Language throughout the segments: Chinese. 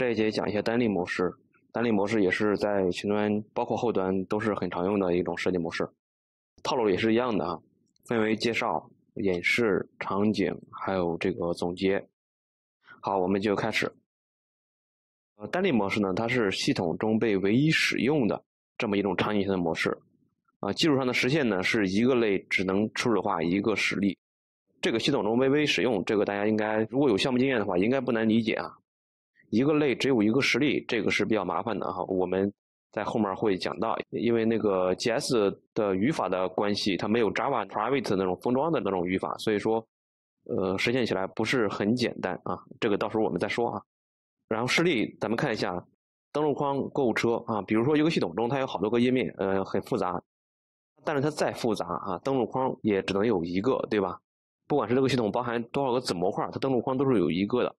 这一节讲一些单例模式。单例模式也是在前端包括后端都是很常用的一种设计模式。套路也是一样的啊，分为介绍、演示、场景，还有这个总结。好，我们就开始。呃，单例模式呢，它是系统中被唯一使用的这么一种场景性的模式。啊，技术上的实现呢，是一个类只能初始化一个实例。这个系统中微微使用，这个大家应该如果有项目经验的话，应该不难理解啊。一个类只有一个实例，这个是比较麻烦的哈。我们在后面会讲到，因为那个 GS 的语法的关系，它没有 Java private 那种封装的那种语法，所以说，呃，实现起来不是很简单啊。这个到时候我们再说啊。然后示例，咱们看一下登录框购物车啊，比如说一个系统中它有好多个页面，呃，很复杂。但是它再复杂啊，登录框也只能有一个，对吧？不管是这个系统包含多少个子模块，它登录框都是有一个的。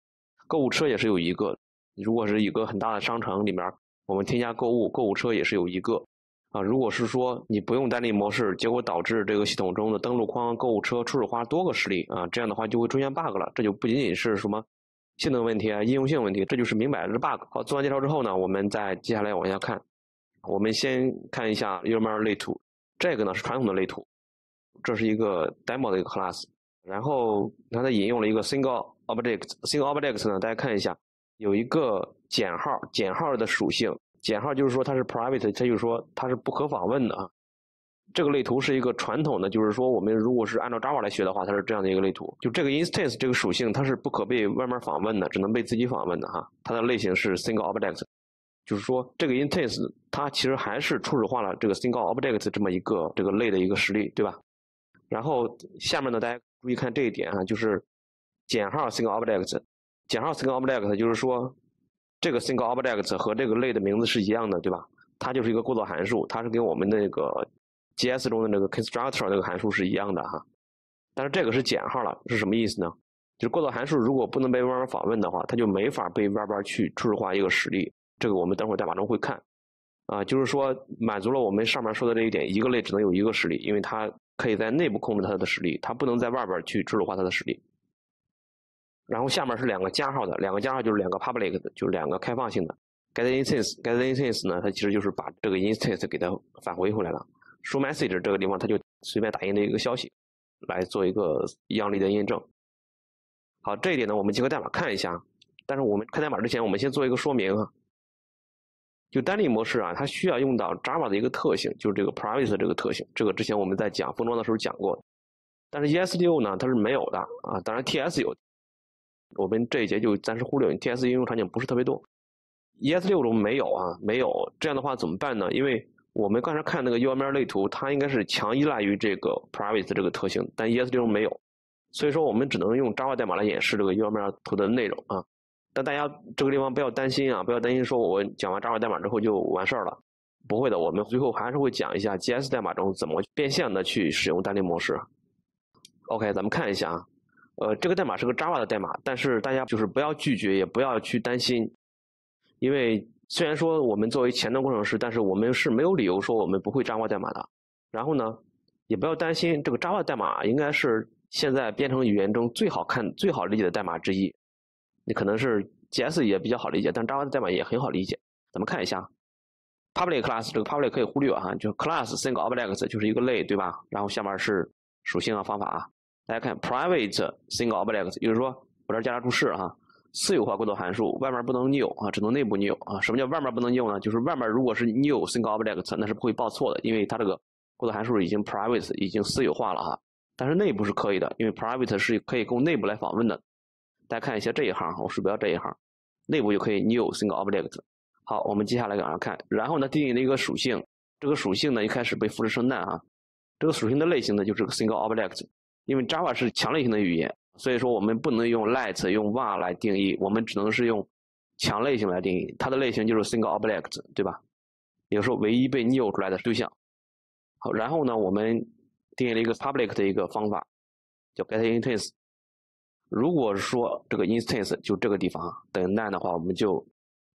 购物车也是有一个。如果是一个很大的商城里面，我们添加购物，购物车也是有一个。啊，如果是说你不用单例模式，结果导致这个系统中的登录框、购物车初始化多个实例啊，这样的话就会出现 bug 了。这就不仅仅是什么性能问题啊、应用性问题，这就是明摆着 bug。好，做完介绍之后呢，我们再接下来往下看。我们先看一下 UML 类图。这个呢是传统的类图，这是一个 demo 的一个 class，然后它它引用了一个 single object，single object 呢，大家看一下，有一个减号，减号的属性，减号就是说它是 private，它就是说它是不可访问的啊。这个类图是一个传统的，就是说我们如果是按照 Java 来学的话，它是这样的一个类图，就这个 instance 这个属性它是不可被外面访问的，只能被自己访问的哈。它的类型是 single object。就是说，这个 instance 它其实还是初始化了这个 single object 这么一个这个类的一个实例，对吧？然后下面呢，大家注意看这一点啊，就是减号 single object，减号 single object 就是说，这个 single object 和这个类的名字是一样的，对吧？它就是一个构造函数，它是跟我们那个 GS 中的那个 constructor 那个函数是一样的哈。但是这个是减号了，是什么意思呢？就是构造函数如果不能被外边访问的话，它就没法被外边去初始化一个实例。这个我们等会儿代码中会看，啊，就是说满足了我们上面说的这一点，一个类只能有一个实例，因为它可以在内部控制它的实例，它不能在外边去初始化它的实例。然后下面是两个加号的，两个加号就是两个 public 的，就是两个开放性的。get instance，get instance 呢，它其实就是把这个 instance 给它返回回来了。show message 这个地方它就随便打印的一个消息，来做一个样例的验证。好，这一点呢，我们结合代码看一下。但是我们看代码之前，我们先做一个说明啊。就单例模式啊，它需要用到 Java 的一个特性，就是这个 private 这个特性。这个之前我们在讲封装的时候讲过，但是 ES6 呢，它是没有的啊。当然 TS 有，我们这一节就暂时忽略，TS 应用场景不是特别多。ES6 中没有啊，没有。这样的话怎么办呢？因为我们刚才看那个 UML 类图，它应该是强依赖于这个 private 这个特性，但 ES6 中没有，所以说我们只能用 Java 代码来演示这个 UML 图的内容啊。但大家这个地方不要担心啊，不要担心说我讲完 Java 代码之后就完事儿了，不会的，我们最后还是会讲一下 GS 代码中怎么变相的去使用单例模式。OK，咱们看一下啊，呃，这个代码是个 Java 的代码，但是大家就是不要拒绝，也不要去担心，因为虽然说我们作为前端工程师，但是我们是没有理由说我们不会 Java 代码的。然后呢，也不要担心这个 Java 代码应该是现在编程语言中最好看、最好理解的代码之一。你可能是 GS 也比较好理解，但 Java 的代码也很好理解。咱们看一下，public class 这个 public 可以忽略啊，就是 class single objects 就是一个类，对吧？然后下面是属性啊方法啊。大家看 private single object，也就是说我这加了注释哈，私有化构造函数，外面不能 new 啊，只能内部 new 啊。什么叫外面不能 new 呢？就是外面如果是 new single object，那是不会报错的，因为它这个构造函数已经 private 已经私有化了哈。但是内部是可以的，因为 private 是可以供内部来访问的。大家看一下这一行，我鼠标这一行，内部就可以 new single object。好，我们接下来往上看，然后呢，定义了一个属性，这个属性呢一开始被复制生蛋啊。这个属性的类型呢就是个 single object，因为 Java 是强类型的语言，所以说我们不能用 let 用 var 来定义，我们只能是用强类型来定义，它的类型就是 single object，对吧？也就是说唯一被 new 出来的对象。好，然后呢，我们定义了一个 public 的一个方法，叫 get instance。如果说这个 instance 就这个地方等于 none 的话，我们就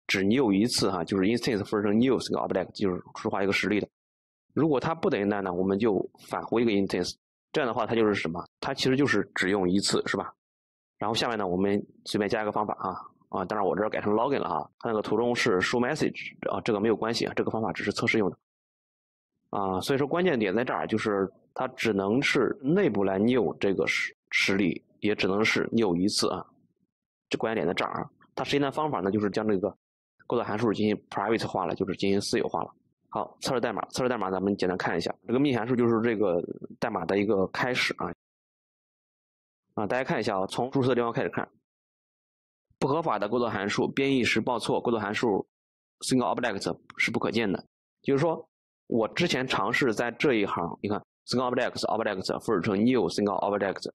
只 new 一次哈，就是 instance 分成 new 这个 object，就是初始化一个实例的。如果它不等于 none 呢，我们就返回一个 instance，这样的话它就是什么？它其实就是只用一次，是吧？然后下面呢，我们随便加一个方法啊啊，当然我这儿改成 login 了哈，它那个图中是 show message 啊，这个没有关系啊，这个方法只是测试用的。啊，所以说关键点在这儿，就是它只能是内部来 new 这个实实例，也只能是 new 一次啊。这关键点在这儿啊，它实现的方法呢，就是将这个构造函数进行 private 化了，就是进行私有化了。好，测试代码，测试代码咱们简单看一下，这个幂函数就是这个代码的一个开始啊。啊，大家看一下啊，从注册的地方开始看。不合法的构造函数编译时报错，构造函数 single object 是不可见的。就是说，我之前尝试在这一行，你看 single object object 复制成 new single object，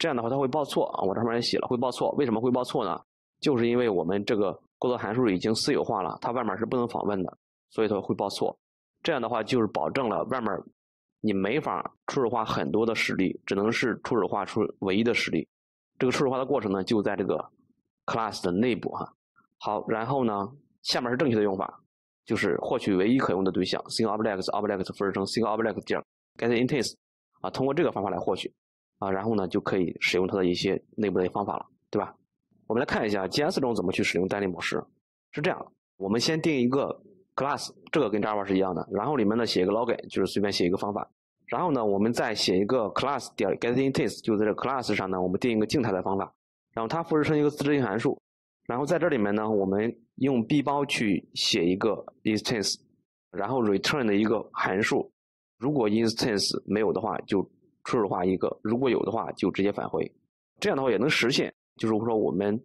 这样的话它会报错啊。我这上面也写了会报错，为什么会报错呢？就是因为我们这个构造函数已经私有化了，它外面是不能访问的，所以它会报错。这样的话就是保证了外面你没法初始化很多的实例，只能是初始化出唯一的实例。这个初始化的过程呢，就在这个 class 的内部哈。好，然后呢，下面是正确的用法，就是获取唯一可用的对象 single object object 复制成 single object 点 get instance 啊，通过这个方法来获取啊，然后呢就可以使用它的一些内部的方法了，对吧？我们来看一下 GS 中怎么去使用单例模式，是这样，我们先定一个。Class 这个跟 Java 是一样的，然后里面呢写一个 login，就是随便写一个方法，然后呢我们再写一个 class 点 getInstance，就在这 class 上呢我们定一个静态的方法，然后它复制成一个自执行函数，然后在这里面呢我们用 b 包去写一个 instance，然后 return 的一个函数，如果 instance 没有的话就初始化一个，如果有的话就直接返回，这样的话也能实现，就是说我们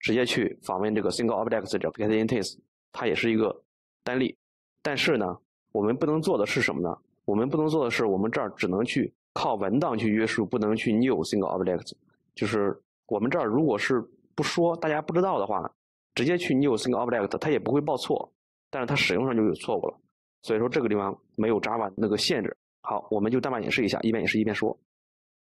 直接去访问这个 single object 点 getInstance，它也是一个。单例，但是呢，我们不能做的是什么呢？我们不能做的是，我们这儿只能去靠文档去约束，不能去 new single object。就是我们这儿如果是不说，大家不知道的话，直接去 new single object，它也不会报错，但是它使用上就有错误了。所以说这个地方没有 Java 那个限制。好，我们就代码演示一下，一边演示一边说。